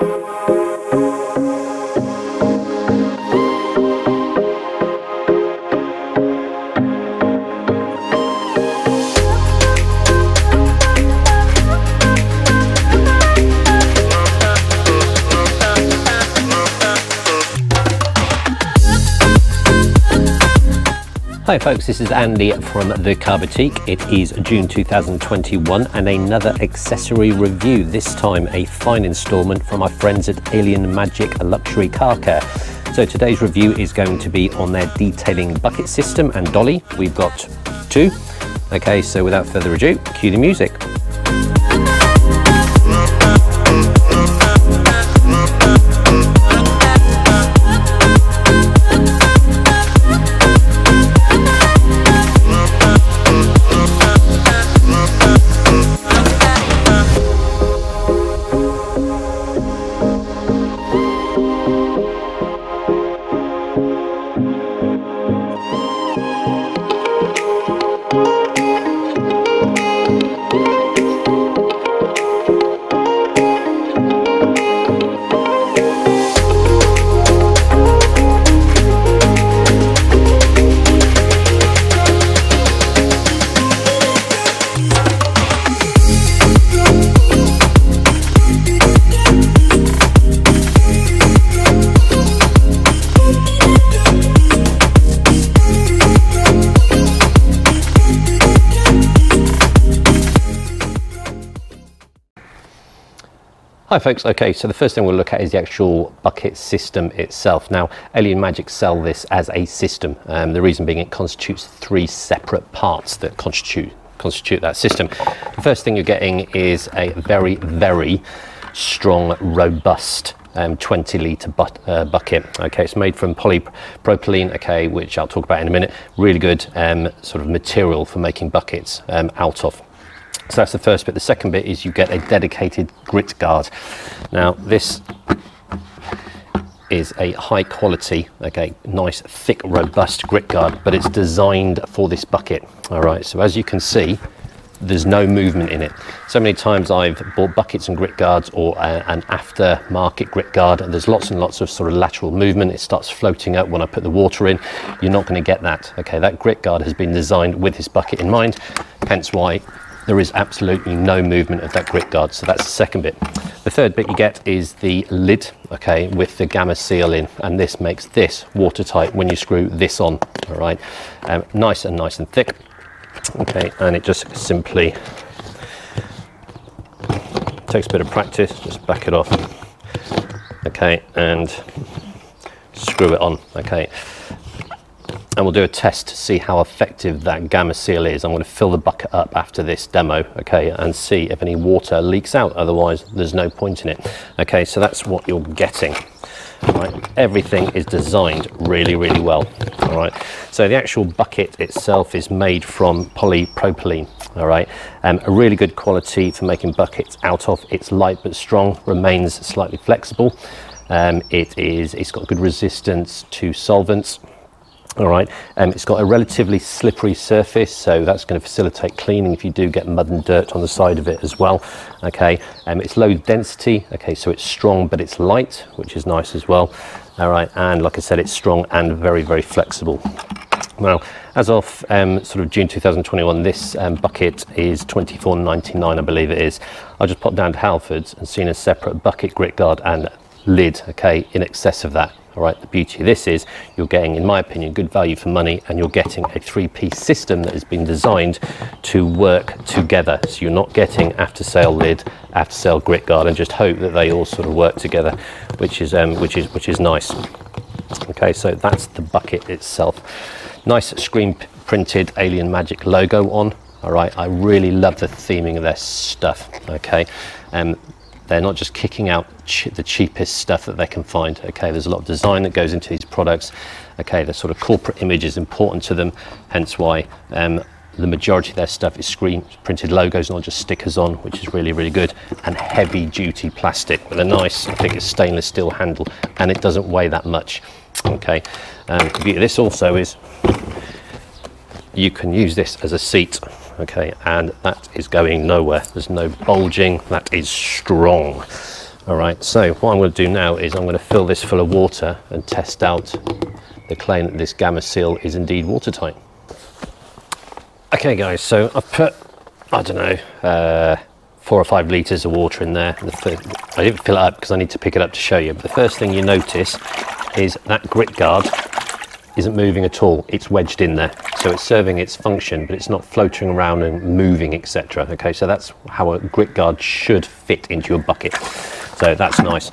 Thank you. Hi folks, this is Andy from The Car Boutique. It is June 2021 and another accessory review, this time a fine instalment from our friends at Alien Magic Luxury Car Care. So today's review is going to be on their detailing bucket system and dolly. We've got two. Okay, so without further ado, cue the music. Hi folks, okay, so the first thing we'll look at is the actual bucket system itself. Now, Alien Magic sell this as a system. Um, the reason being it constitutes three separate parts that constitute, constitute that system. The first thing you're getting is a very, very strong, robust um, 20 litre bu uh, bucket. Okay, it's made from polypropylene, okay, which I'll talk about in a minute. Really good um, sort of material for making buckets um, out of. So that's the first bit. The second bit is you get a dedicated grit guard. Now this is a high quality, okay, nice, thick, robust grit guard, but it's designed for this bucket. All right, so as you can see, there's no movement in it. So many times I've bought buckets and grit guards or uh, an aftermarket grit guard and there's lots and lots of sort of lateral movement. It starts floating up when I put the water in. You're not going to get that. Okay, that grit guard has been designed with this bucket in mind, hence why there is absolutely no movement of that grit guard. So that's the second bit. The third bit you get is the lid, okay, with the gamma seal in, and this makes this watertight when you screw this on, all right? Um, nice and nice and thick, okay, and it just simply takes a bit of practice, just back it off, okay, and screw it on, okay and we'll do a test to see how effective that gamma seal is. I'm going to fill the bucket up after this demo, okay, and see if any water leaks out. Otherwise, there's no point in it. Okay, so that's what you're getting. Right, everything is designed really, really well. All right, so the actual bucket itself is made from polypropylene. All right, um, a really good quality for making buckets out of. It's light but strong, remains slightly flexible. Um, it is, it's got good resistance to solvents all right, um, it's got a relatively slippery surface, so that's going to facilitate cleaning if you do get mud and dirt on the side of it as well. Okay, um, it's low density, okay, so it's strong but it's light, which is nice as well. All right, and like I said, it's strong and very, very flexible. Now, as of um, sort of June 2021, this um, bucket is 24.99, I believe it is. I just popped down to Halfords and seen a separate bucket grit guard and lid, okay, in excess of that. All right, the beauty of this is you're getting, in my opinion, good value for money and you're getting a three-piece system that has been designed to work together. So you're not getting after-sale lid, after-sale grit guard and just hope that they all sort of work together, which is, um, which is, which is nice. Okay, so that's the bucket itself. Nice screen printed Alien Magic logo on. All right, I really love the theming of their stuff. Okay, um, they're not just kicking out ch the cheapest stuff that they can find. Okay, there's a lot of design that goes into these products. Okay, the sort of corporate image is important to them, hence why um, the majority of their stuff is screen printed logos, not just stickers on, which is really, really good, and heavy duty plastic with a nice, I think it's stainless steel handle, and it doesn't weigh that much. Okay, um, the beauty of this also is you can use this as a seat okay and that is going nowhere there's no bulging that is strong All right, so what I'm going to do now is I'm going to fill this full of water and test out the claim that this Gamma Seal is indeed watertight. Okay guys, so I've put, I don't know, uh, four or five litres of water in there. I didn't fill it up because I need to pick it up to show you. But the first thing you notice is that grit guard isn't moving at all. It's wedged in there. So it's serving its function, but it's not floating around and moving, etc. Okay, so that's how a grit guard should fit into your bucket. So that's nice.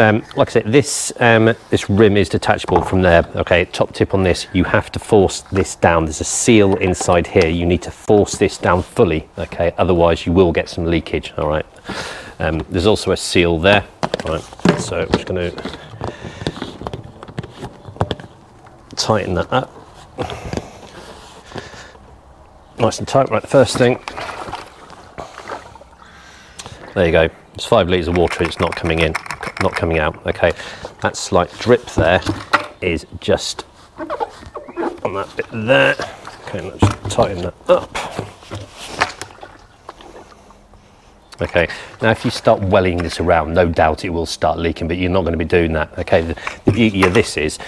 Um, like I said, this um, this rim is detachable from there. Okay, top tip on this, you have to force this down. There's a seal inside here. You need to force this down fully. Okay, otherwise you will get some leakage. All right. Um, there's also a seal there. All right. So I'm just going to tighten that up. Nice and tight. Right, the first thing. There you go. It's five litres of water. It's not coming in not coming out. Okay, that slight drip there is just on that bit there. Okay, let's tighten that up. Okay, now if you start welling this around, no doubt it will start leaking, but you're not going to be doing that. Okay, the, the beauty of this is,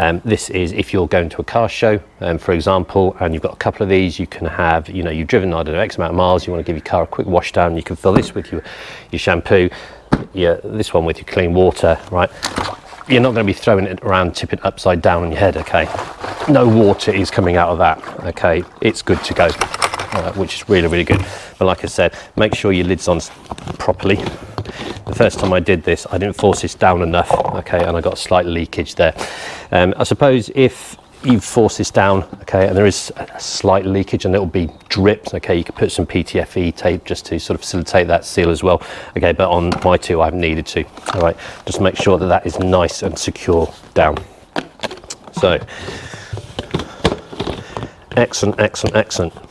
um, this is if you're going to a car show, um, for example, and you've got a couple of these, you can have, you know, you've driven, I don't know, X amount of miles, you want to give your car a quick wash down, you can fill this with your, your shampoo, your, this one with your clean water, right? You're not going to be throwing it around, tipping it upside down on your head, okay? No water is coming out of that, okay? It's good to go, uh, which is really, really good. But like I said, make sure your lid's on properly. The first time I did this, I didn't force this down enough, okay, and I got a slight leakage there. Um, I suppose if you force this down, okay, and there is a slight leakage and it'll be dripped, okay, you could put some PTFE tape just to sort of facilitate that seal as well, okay, but on my two I have needed to, all right, just make sure that that is nice and secure down. So, excellent, excellent, excellent.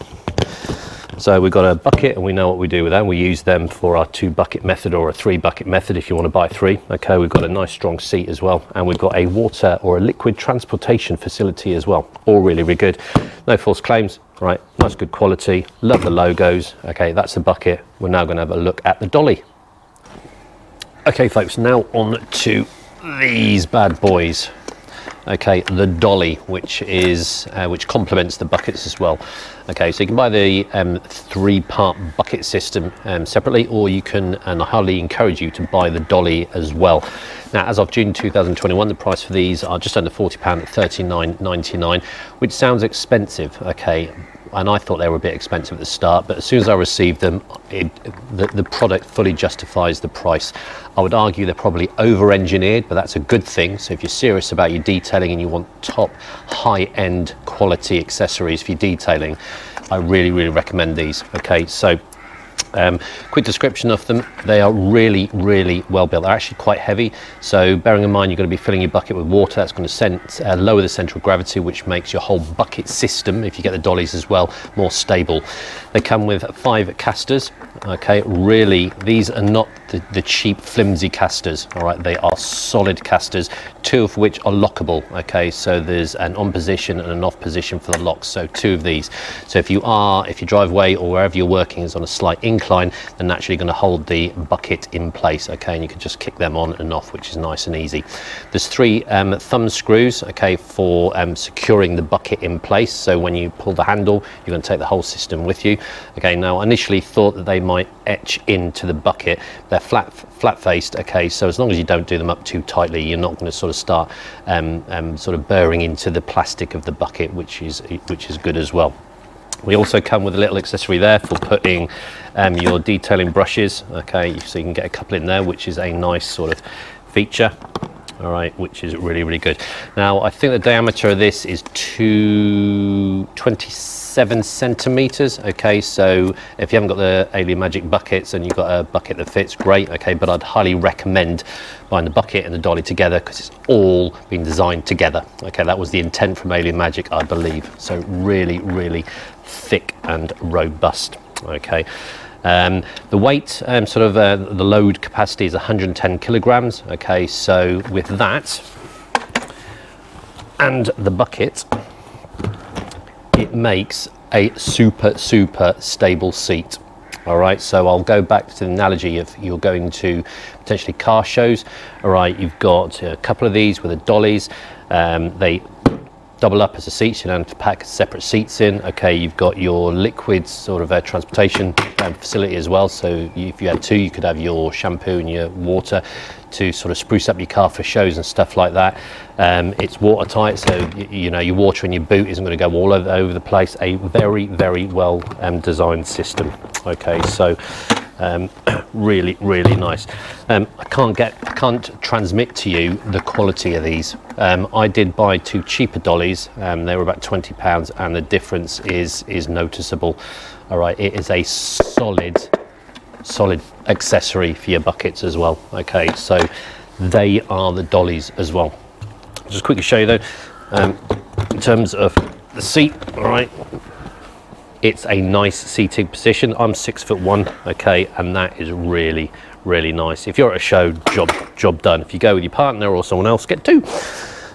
So we've got a bucket and we know what we do with them. We use them for our two bucket method or a three bucket method if you want to buy three. Okay, we've got a nice strong seat as well. And we've got a water or a liquid transportation facility as well. All really, really good. No false claims, right? Nice good quality. Love the logos. Okay, that's the bucket. We're now going to have a look at the dolly. Okay, folks, now on to these bad boys okay the dolly which is uh, which complements the buckets as well. Okay so you can buy the um, three part bucket system um, separately or you can and I highly encourage you to buy the dolly as well. Now as of June 2021 the price for these are just under 40 pound at 39.99 which sounds expensive. Okay and I thought they were a bit expensive at the start, but as soon as I received them, it, the, the product fully justifies the price. I would argue they're probably over-engineered, but that's a good thing. So if you're serious about your detailing and you want top high-end quality accessories for your detailing, I really, really recommend these. Okay, so um, quick description of them, they are really, really well built. They're actually quite heavy, so bearing in mind you're going to be filling your bucket with water, that's going to send, uh, lower the centre of gravity, which makes your whole bucket system, if you get the dollies as well, more stable. They come with five casters, okay, really, these are not the, the cheap flimsy casters, all right, they are solid casters, two of which are lockable, okay, so there's an on position and an off position for the locks, so two of these. So if you are, if your driveway or wherever you're working is on a slight incline, they're naturally going to hold the bucket in place, okay, and you can just kick them on and off, which is nice and easy. There's three um, thumb screws, okay, for um, securing the bucket in place, so when you pull the handle, you're going to take the whole system with you. Okay, now I initially thought that they might etch into the bucket, they're flat flat faced okay so as long as you don't do them up too tightly you're not going to sort of start um, um, sort of burring into the plastic of the bucket which is which is good as well. We also come with a little accessory there for putting um, your detailing brushes, okay, so you can get a couple in there, which is a nice sort of feature, all right, which is really, really good. Now, I think the diameter of this is 227 centimeters, okay, so if you haven't got the Alien Magic buckets and you've got a bucket that fits, great, okay, but I'd highly recommend buying the bucket and the dolly together because it's all been designed together. Okay, that was the intent from Alien Magic, I believe. So really, really thick and robust. Okay. Um, the weight, um, sort of uh, the load capacity is 110 kilograms. Okay, so with that and the bucket, it makes a super, super stable seat. All right, so I'll go back to the analogy of you're going to potentially car shows. All right, you've got a couple of these with the dollies. Um, they double up as a seat, you don't to pack separate seats in. Okay, you've got your liquid sort of uh, transportation um, facility as well. So if you had two, you could have your shampoo and your water to sort of spruce up your car for shows and stuff like that. Um, it's watertight, so you, you, know your water in your boot isn't going to go all over, over the place. A very, very well um, designed system. Okay, so um, really, really nice. Um, I can't get, I can't transmit to you the quality of these. Um, I did buy two cheaper dollies. Um, they were about twenty pounds, and the difference is is noticeable. All right, it is a solid, solid accessory for your buckets as well. Okay, so they are the dollies as well. Just quickly show you though, um, in terms of the seat. All right, it's a nice seating position. I'm six foot one, okay, and that is really, really nice. If you're at a show, job, job done. If you go with your partner or someone else, get two.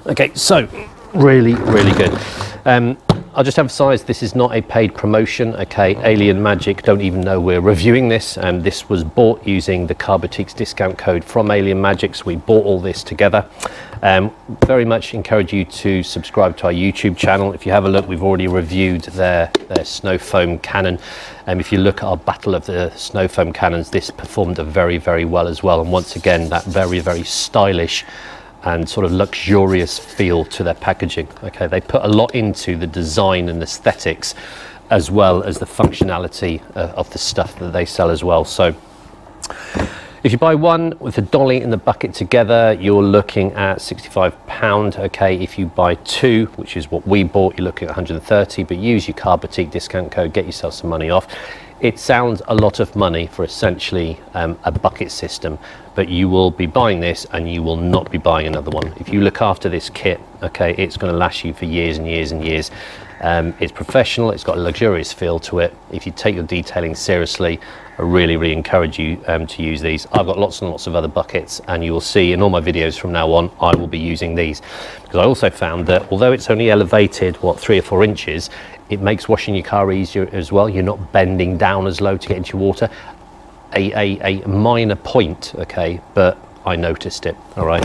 Okay, so really, really good. Um, I'll just emphasize this is not a paid promotion, okay? Alien Magic don't even know we're reviewing this, and this was bought using the Car Boutiques discount code from Alien Magic, so we bought all this together. Um, very much encourage you to subscribe to our YouTube channel. If you have a look, we've already reviewed their, their snow foam cannon. And um, if you look at our battle of the snow foam cannons, this performed very, very well as well. And once again, that very, very stylish and sort of luxurious feel to their packaging. Okay, they put a lot into the design and aesthetics as well as the functionality uh, of the stuff that they sell as well. So if you buy one with the dolly and the bucket together, you're looking at 65 pound. Okay, if you buy two, which is what we bought, you're looking at 130, but use your car boutique discount code, get yourself some money off. It sounds a lot of money for essentially um, a bucket system, but you will be buying this and you will not be buying another one. If you look after this kit, okay, it's going to last you for years and years and years. Um, it's professional, it's got a luxurious feel to it. If you take your detailing seriously, I really, really encourage you um, to use these. I've got lots and lots of other buckets and you will see in all my videos from now on, I will be using these. Because I also found that although it's only elevated, what, three or four inches, it makes washing your car easier as well. You're not bending down as low to get into your water. A, a, a minor point, okay, but I noticed it, all right.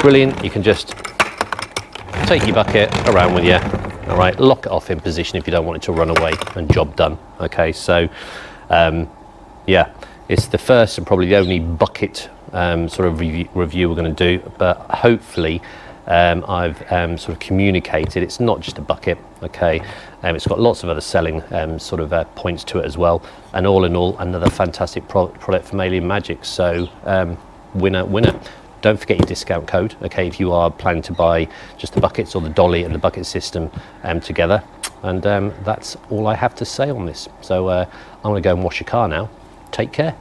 Brilliant, you can just take your bucket around with you, all right, lock it off in position if you don't want it to run away and job done, okay. So, um, yeah, it's the first and probably the only bucket um, sort of review, review we're going to do, but hopefully um, I've um, sort of communicated it's not just a bucket, okay? Um, it's got lots of other selling um, sort of uh, points to it as well. And all in all, another fantastic pro product from Alien Magic. So um, winner, winner. Don't forget your discount code, okay, if you are planning to buy just the buckets or the dolly and the bucket system um, together. And that's all I have to say on this. So uh, I'm gonna go and wash your car now. Take care.